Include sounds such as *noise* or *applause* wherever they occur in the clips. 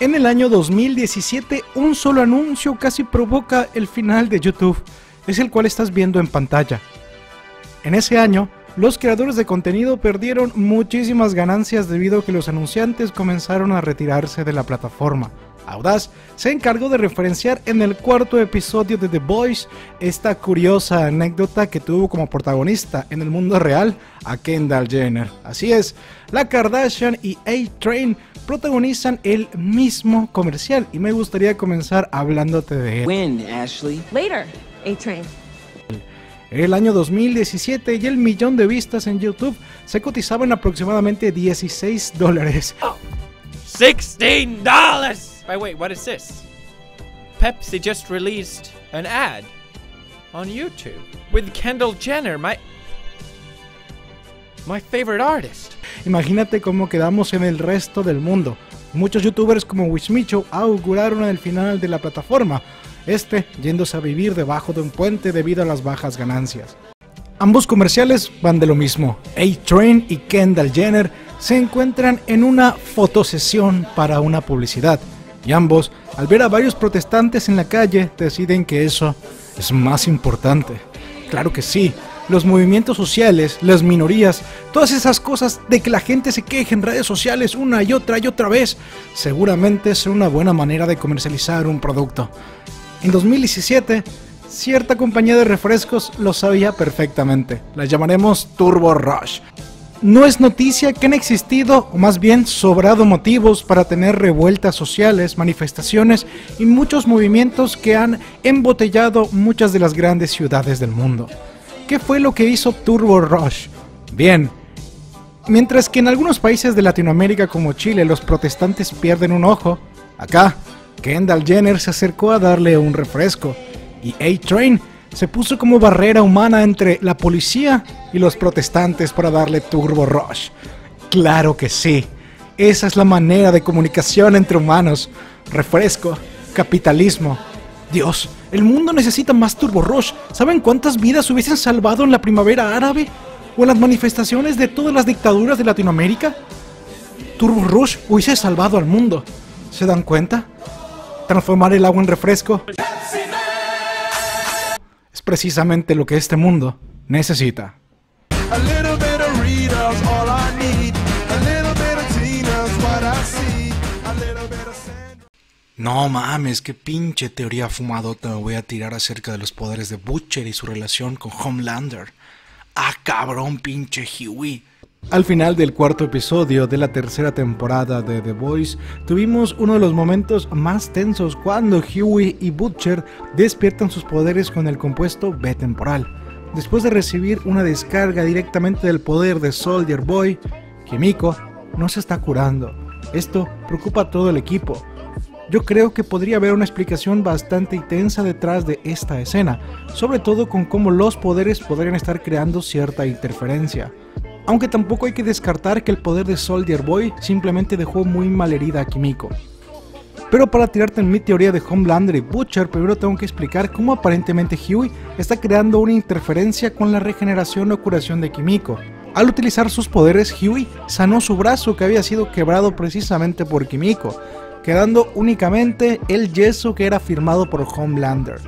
En el año 2017, un solo anuncio casi provoca el final de YouTube, es el cual estás viendo en pantalla. En ese año, los creadores de contenido perdieron muchísimas ganancias debido a que los anunciantes comenzaron a retirarse de la plataforma. Audaz se encargó de referenciar en el cuarto episodio de The Voice esta curiosa anécdota que tuvo como protagonista en el mundo real a Kendall Jenner. Así es, la Kardashian y A-Train protagonizan el mismo comercial y me gustaría comenzar hablándote de él. Ashley? Later, A-Train. El año 2017 y el millón de vistas en YouTube se cotizaban aproximadamente 16 dólares. $16 dollars! wait, what is this? Pepsi just released an ad on YouTube with Kendall Jenner, my my favorite artist. Imagínate cómo quedamos en el resto del mundo. Muchos youtubers como Wishmicho auguraron el final de la plataforma, este yéndose a vivir debajo de un puente debido a las bajas ganancias. Ambos comerciales van de lo mismo. A-Train y Kendall Jenner se encuentran en una fotosesión para una publicidad. Y ambos, al ver a varios protestantes en la calle, deciden que eso es más importante. Claro que sí, los movimientos sociales, las minorías, todas esas cosas de que la gente se queje en redes sociales una y otra y otra vez, seguramente es una buena manera de comercializar un producto. En 2017, cierta compañía de refrescos lo sabía perfectamente. La llamaremos Turbo Rush. No es noticia que han existido, o más bien sobrado motivos para tener revueltas sociales, manifestaciones y muchos movimientos que han embotellado muchas de las grandes ciudades del mundo. ¿Qué fue lo que hizo Turbo Rush? Bien, mientras que en algunos países de Latinoamérica como Chile los protestantes pierden un ojo, acá Kendall Jenner se acercó a darle un refresco y A-Train se puso como barrera humana entre la policía y los protestantes para darle turbo rush. Claro que sí, esa es la manera de comunicación entre humanos. Refresco, capitalismo. Dios, el mundo necesita más turbo rush. ¿Saben cuántas vidas hubiesen salvado en la primavera árabe? ¿O en las manifestaciones de todas las dictaduras de Latinoamérica? Turbo Rush hubiese salvado al mundo. ¿Se dan cuenta? transformar el agua en refresco es precisamente lo que este mundo necesita. No mames, qué pinche teoría fumadota me voy a tirar acerca de los poderes de Butcher y su relación con Homelander. Ah, cabrón, pinche Huey. Al final del cuarto episodio de la tercera temporada de The Voice, tuvimos uno de los momentos más tensos cuando Huey y Butcher despiertan sus poderes con el compuesto B temporal. Después de recibir una descarga directamente del poder de Soldier Boy, Kimiko no se está curando. Esto preocupa a todo el equipo. Yo creo que podría haber una explicación bastante intensa detrás de esta escena, sobre todo con cómo los poderes podrían estar creando cierta interferencia aunque tampoco hay que descartar que el poder de Soldier Boy simplemente dejó muy mal herida a Kimiko. Pero para tirarte en mi teoría de Homelander y Butcher, primero tengo que explicar cómo aparentemente Huey está creando una interferencia con la regeneración o curación de Kimiko. Al utilizar sus poderes, Huey sanó su brazo que había sido quebrado precisamente por Kimiko, quedando únicamente el yeso que era firmado por Homelander.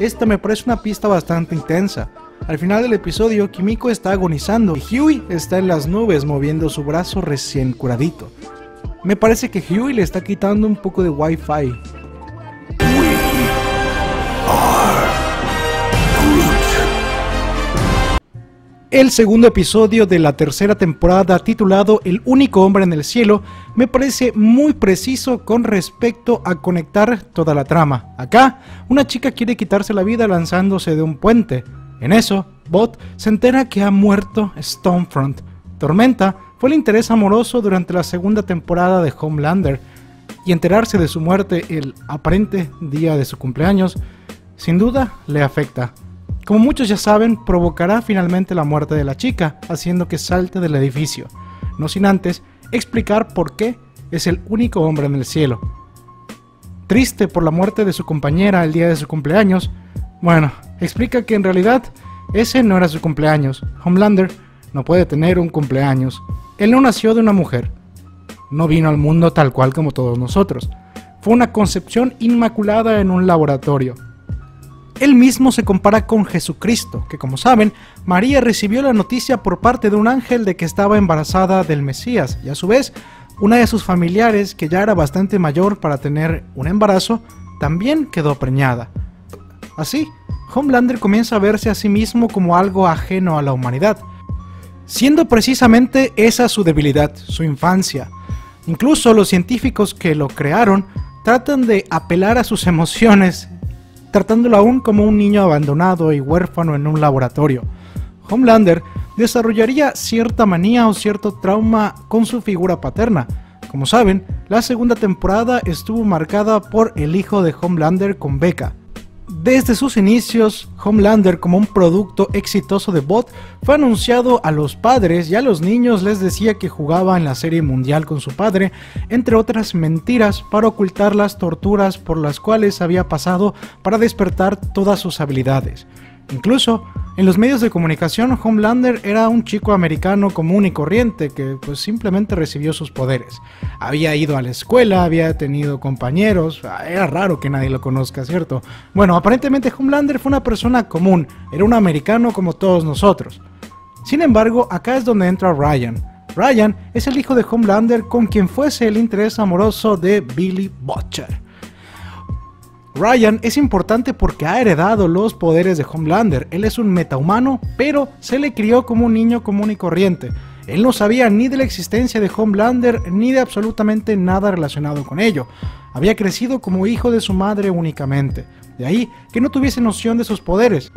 Esta me parece una pista bastante intensa, al final del episodio, Kimiko está agonizando y Huey está en las nubes moviendo su brazo recién curadito. Me parece que Huey le está quitando un poco de wifi. El segundo episodio de la tercera temporada, titulado El único hombre en el cielo, me parece muy preciso con respecto a conectar toda la trama. Acá, una chica quiere quitarse la vida lanzándose de un puente. En eso, Bot se entera que ha muerto Stonefront. Tormenta fue el interés amoroso durante la segunda temporada de Homelander, y enterarse de su muerte el aparente día de su cumpleaños, sin duda le afecta. Como muchos ya saben, provocará finalmente la muerte de la chica, haciendo que salte del edificio, no sin antes explicar por qué es el único hombre en el cielo. Triste por la muerte de su compañera el día de su cumpleaños, bueno, explica que en realidad ese no era su cumpleaños. Homelander no puede tener un cumpleaños. Él no nació de una mujer. no vino al mundo tal cual como todos nosotros. Fue una concepción inmaculada en un laboratorio. Él mismo se compara con Jesucristo, que como saben, María recibió la noticia por parte de un ángel de que estaba embarazada del Mesías, y a su vez, una de sus familiares, que ya era bastante mayor para tener un embarazo, también quedó preñada. Así, Homelander comienza a verse a sí mismo como algo ajeno a la humanidad, siendo precisamente esa su debilidad, su infancia. Incluso los científicos que lo crearon tratan de apelar a sus *laughs* emociones, tratándolo aún como un niño abandonado y huérfano en un laboratorio. Homelander desarrollaría cierta manía o cierto trauma con su figura paterna. Como saben, la segunda temporada estuvo marcada por el hijo de Homelander con Becca, desde sus inicios, Homelander como un producto exitoso de Bot fue anunciado a los padres y a los niños les decía que jugaba en la serie mundial con su padre, entre otras mentiras para ocultar las torturas por las cuales había pasado para despertar todas sus habilidades. Incluso, en los medios de comunicación, Homelander era un chico americano común y corriente que pues simplemente recibió sus poderes. Había ido a la escuela, había tenido compañeros, ah, era raro que nadie lo conozca, ¿cierto? Bueno, aparentemente Homelander fue una persona común, era un americano como todos nosotros. Sin embargo, acá es donde entra Ryan. Ryan es el hijo de Homelander con quien fuese el interés amoroso de Billy Butcher. Ryan es importante porque ha heredado los poderes de Homelander. Él es un metahumano, pero se le crió como un niño común y corriente. Él no sabía ni de la existencia de Homelander ni de absolutamente nada relacionado con ello. Había crecido como hijo de su madre únicamente. De ahí que no tuviese noción de sus poderes.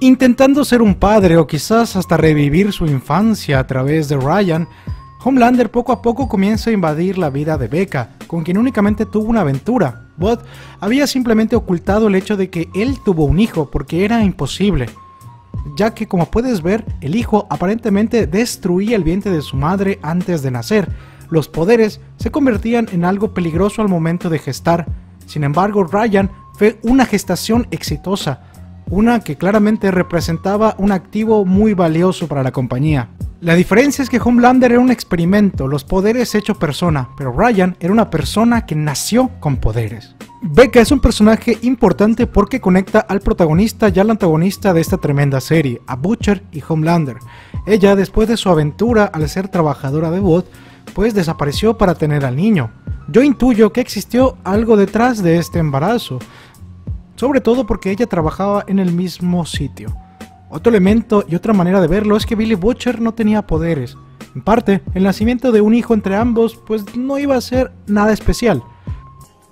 Intentando ser un padre o quizás hasta revivir su infancia a través de Ryan, Homelander poco a poco comienza a invadir la vida de Becca, con quien únicamente tuvo una aventura. Bot había simplemente ocultado el hecho de que él tuvo un hijo porque era imposible, ya que como puedes ver, el hijo aparentemente destruía el vientre de su madre antes de nacer. Los poderes se convertían en algo peligroso al momento de gestar. Sin embargo, Ryan fue una gestación exitosa, una que claramente representaba un activo muy valioso para la compañía. La diferencia es que Homelander era un experimento, los poderes hecho persona, pero Ryan era una persona que nació con poderes. Becca es un personaje importante porque conecta al protagonista y al antagonista de esta tremenda serie, a Butcher y Homelander. Ella, después de su aventura al ser trabajadora de Bot, pues desapareció para tener al niño. Yo intuyo que existió algo detrás de este embarazo, sobre todo porque ella trabajaba en el mismo sitio. Otro elemento y otra manera de verlo es que Billy Butcher no tenía poderes. En parte, el nacimiento de un hijo entre ambos pues no iba a ser nada especial.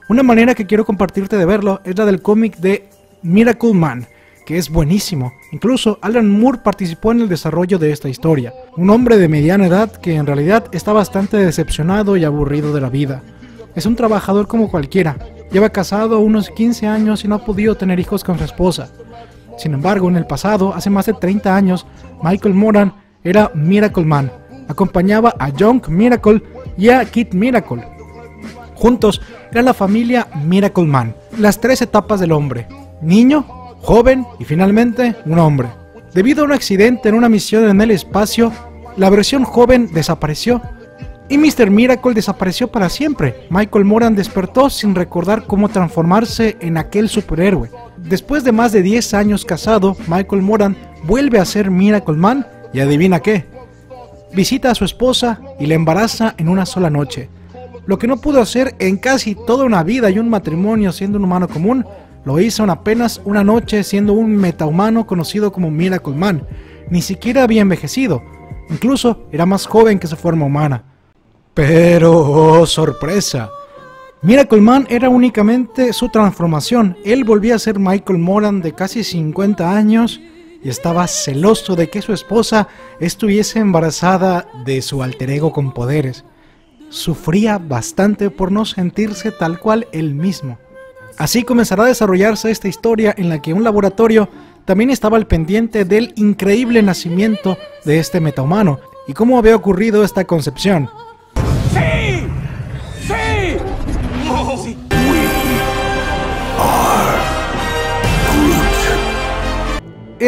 Una manera que quiero compartirte de verlo es la del cómic de Miracle Man, que es buenísimo. Incluso Alan Moore participó en el desarrollo de esta historia. Un hombre de mediana edad que en realidad está bastante decepcionado y aburrido de la vida. Es un trabajador como cualquiera. Lleva casado unos 15 años y no ha podido tener hijos con su esposa. Sin embargo, en el pasado, hace más de 30 años, Michael Moran era Miracle Man. Acompañaba a Young Miracle y a Kid Miracle. Juntos eran la familia Miracle Man, las tres etapas del hombre, niño, joven y finalmente un hombre. Debido a un accidente en una misión en el espacio, la versión joven desapareció y Mr. Miracle desapareció para siempre. Michael Moran despertó sin recordar cómo transformarse en aquel superhéroe. Después de más de 10 años casado, Michael Moran vuelve a ser Miracle Man y adivina qué. Visita a su esposa y le embaraza en una sola noche. Lo que no pudo hacer en casi toda una vida y un matrimonio siendo un humano común, lo hizo en apenas una noche siendo un metahumano conocido como Miracle Man. Ni siquiera había envejecido, incluso era más joven que su forma humana. Pero, oh, sorpresa. Miracle Man era únicamente su transformación. Él volvía a ser Michael Moran de casi 50 años y estaba celoso de que su esposa estuviese embarazada de su alter ego con poderes. Sufría bastante por no sentirse tal cual él mismo. Así comenzará a desarrollarse esta historia en la que un laboratorio también estaba al pendiente del increíble nacimiento de este metahumano y cómo había ocurrido esta concepción.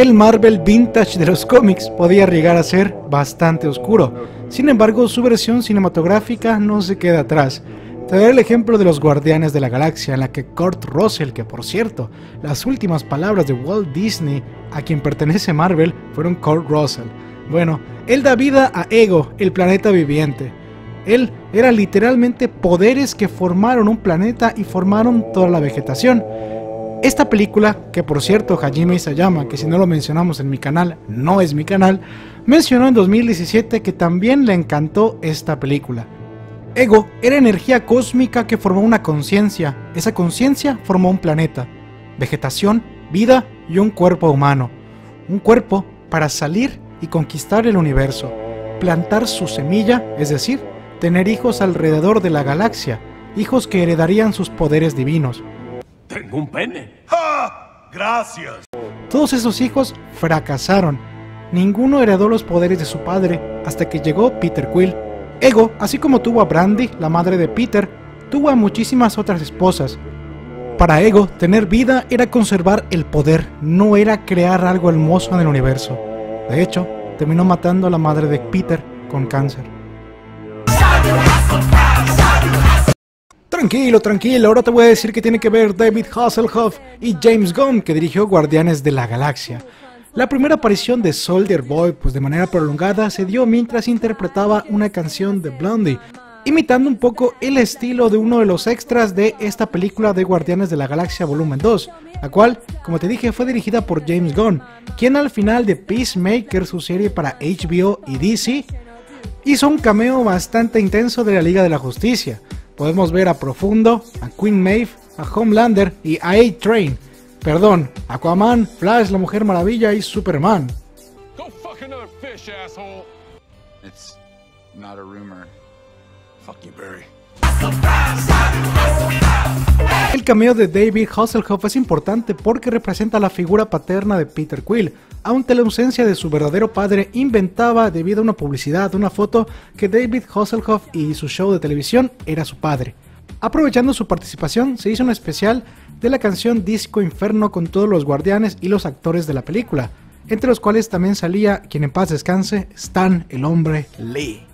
El Marvel Vintage de los cómics podía llegar a ser bastante oscuro. Sin embargo, su versión cinematográfica no se queda atrás. Te daré el ejemplo de los Guardianes de la Galaxia, en la que Kurt Russell, que por cierto, las últimas palabras de Walt Disney, a quien pertenece Marvel, fueron Kurt Russell. Bueno, él da vida a Ego, el planeta viviente. Él era literalmente poderes que formaron un planeta y formaron toda la vegetación. Esta película, que por cierto Hajime Isayama, que si no lo mencionamos en mi canal, no es mi canal, mencionó en 2017 que también le encantó esta película. Ego era energía cósmica que formó una conciencia. Esa conciencia formó un planeta, vegetación, vida y un cuerpo humano. Un cuerpo para salir y conquistar el universo, plantar su semilla, es decir, tener hijos alrededor de la galaxia, hijos que heredarían sus poderes divinos. Tengo un pene. ¡Ja! Gracias. Todos esos hijos fracasaron. Ninguno heredó los poderes de su padre hasta que llegó Peter Quill Ego, así como tuvo a Brandy, la madre de Peter, tuvo a muchísimas otras esposas. Para Ego, tener vida era conservar el poder, no era crear algo hermoso en el universo. De hecho, terminó matando a la madre de Peter con cáncer. Tranquilo, tranquilo, ahora te voy a decir que tiene que ver David Hasselhoff y James Gunn, que dirigió Guardianes de la Galaxia. La primera aparición de Soldier Boy, pues de manera prolongada, se dio mientras interpretaba una canción de Blondie, imitando un poco el estilo de uno de los extras de esta película de Guardianes de la Galaxia Volumen 2, la cual, como te dije, fue dirigida por James Gunn, quien al final de Peacemaker, su serie para HBO y DC, hizo un cameo bastante intenso de la Liga de la Justicia. Podemos ver a Profundo, a Queen Maeve, a Homelander y a A-Train, Perdón, Aquaman, Flash, la Mujer Maravilla y Superman. Go fuck another fish, asshole. It's not a rumor. Fuck you, Barry. El cameo de David Hasselhoff es importante porque representa la figura paterna de Peter Quill, aunque la ausencia de su verdadero padre inventaba debido a una publicidad, una foto que David Hasselhoff y su show de televisión era su padre. Aprovechando su participación, se hizo un especial de la canción Disco Inferno con todos los guardianes y los actores de la película, entre los cuales también salía, quien en paz descanse, Stan el hombre Lee.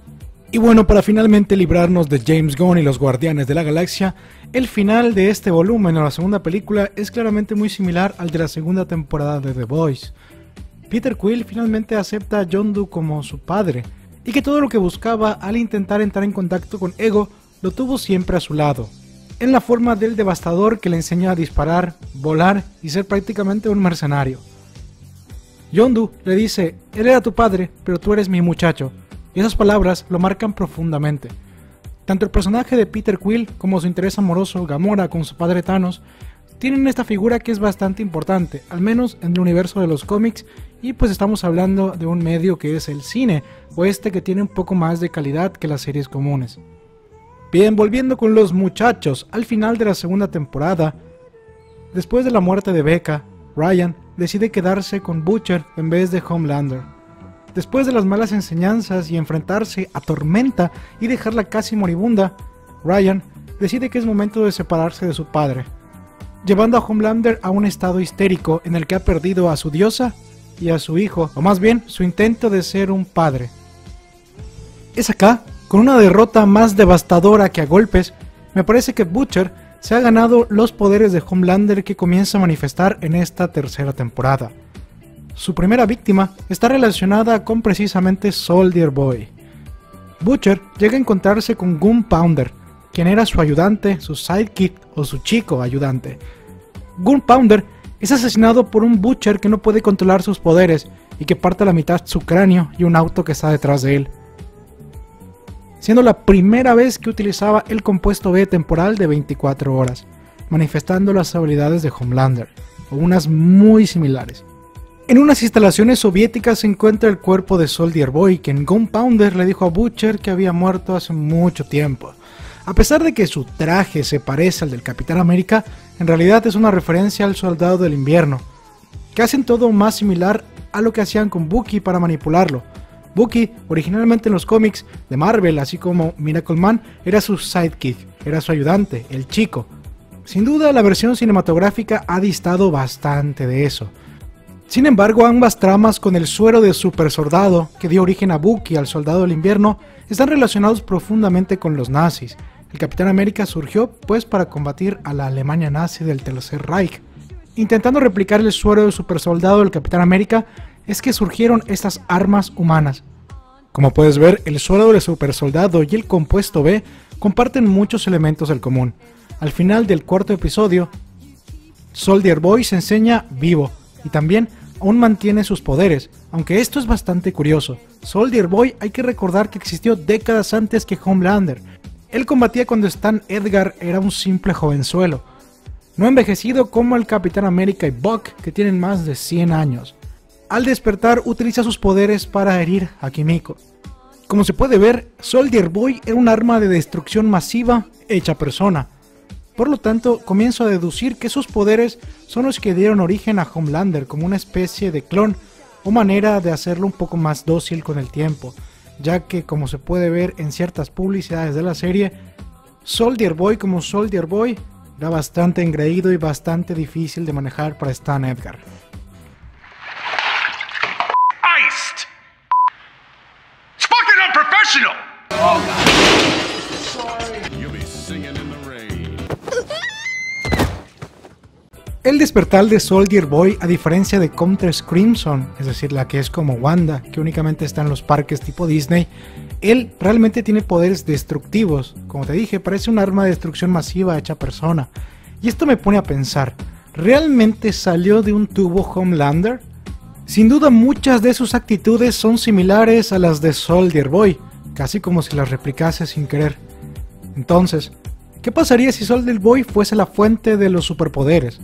Y bueno, para finalmente librarnos de James Gunn y los Guardianes de la Galaxia, el final de este volumen o la segunda película es claramente muy similar al de la segunda temporada de The Voice. Peter Quill finalmente acepta a John Doe como su padre, y que todo lo que buscaba al intentar entrar en contacto con Ego lo tuvo siempre a su lado, en la forma del devastador que le enseña a disparar, volar y ser prácticamente un mercenario. Yondu le dice, él era tu padre, pero tú eres mi muchacho, y esas palabras lo marcan profundamente. Tanto el personaje de Peter Quill como su interés amoroso Gamora con su padre Thanos tienen esta figura que es bastante importante, al menos en el universo de los cómics, y pues estamos hablando de un medio que es el cine, o este que tiene un poco más de calidad que las series comunes. Bien, volviendo con los muchachos, al final de la segunda temporada, después de la muerte de Becca, Ryan decide quedarse con Butcher en vez de Homelander. Después de las malas enseñanzas y enfrentarse a Tormenta y dejarla casi moribunda, Ryan decide que es momento de separarse de su padre, llevando a Homelander a un estado histérico en el que ha perdido a su diosa y a su hijo, o más bien su intento de ser un padre. Es acá con una derrota más devastadora que a golpes, me parece que Butcher se ha ganado los poderes de Homelander que comienza a manifestar en esta tercera temporada. Su primera víctima está relacionada con precisamente Soldier Boy. Butcher llega a encontrarse con Gunpowder, quien era su ayudante, su sidekick o su chico ayudante. Gunpowder es asesinado por un Butcher que no puede controlar sus poderes y que parte a la mitad su cráneo y un auto que está detrás de él siendo la primera vez que utilizaba el compuesto B temporal de 24 horas, manifestando las habilidades de Homelander, o unas muy similares. En unas instalaciones soviéticas se encuentra el cuerpo de Soldier Boy, quien Gunpowder le dijo a Butcher que había muerto hace mucho tiempo. A pesar de que su traje se parece al del Capitán América, en realidad es una referencia al Soldado del Invierno, que hacen todo más similar a lo que hacían con Bucky para manipularlo, Bucky, originalmente en los cómics de Marvel, así como Miracle Man, era su sidekick, era su ayudante, el chico. Sin duda, la versión cinematográfica ha distado bastante de eso. Sin embargo, ambas tramas con el suero de super soldado que dio origen a Bucky al soldado del invierno están relacionados profundamente con los nazis. El Capitán América surgió pues para combatir a la Alemania nazi del Tercer Reich. Intentando replicar el suero de super soldado del Capitán América es que surgieron estas armas humanas. Como puedes ver, el suero del super soldado y el compuesto B comparten muchos elementos del común. Al final del cuarto episodio, Soldier Boy se enseña vivo y también aún mantiene sus poderes, aunque esto es bastante curioso. Soldier Boy hay que recordar que existió décadas antes que Homelander. Él combatía cuando Stan Edgar era un simple jovenzuelo, no envejecido como el Capitán América y Buck, que tienen más de 100 años. Al despertar utiliza sus poderes para herir a Kimiko. Como se puede ver, Soldier Boy era un arma de destrucción masiva hecha persona, por lo tanto, comienzo a deducir que sus poderes son los que dieron origen a Homelander como una especie de clon o manera de hacerlo un poco más dócil con el tiempo, ya que como se puede ver en ciertas publicidades de la serie, Soldier Boy como Soldier Boy era bastante engreído y bastante difícil de manejar para Stan Edgar. El despertar de Soldier Boy, a diferencia de Countess Crimson, es decir, la que es como Wanda, que únicamente está en los parques tipo Disney, él realmente tiene poderes destructivos. Como te dije, parece un arma de destrucción masiva hecha persona. Y esto me pone a pensar, ¿realmente salió de un tubo Homelander? Sin duda muchas de sus actitudes son similares a las de Soldier Boy, casi como si las replicase sin querer. Entonces, ¿qué pasaría si Soldier Boy fuese la fuente de los superpoderes?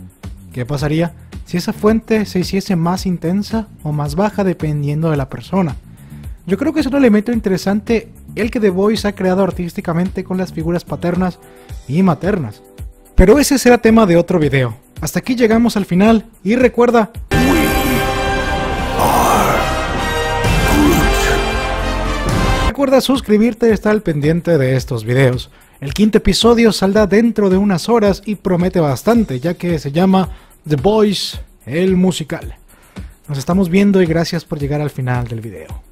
¿Qué pasaría si esa fuente se hiciese más intensa o más baja dependiendo de la persona? Yo creo que es un elemento interesante el que The Voice ha creado artísticamente con las figuras paternas y maternas. Pero ese será tema de otro video. Hasta aquí llegamos al final y recuerda... Recuerda suscribirte y estar al pendiente de estos videos. El quinto episodio saldrá dentro de unas horas y promete bastante, ya que se llama The Boys, el musical. Nos estamos viendo y gracias por llegar al final del video.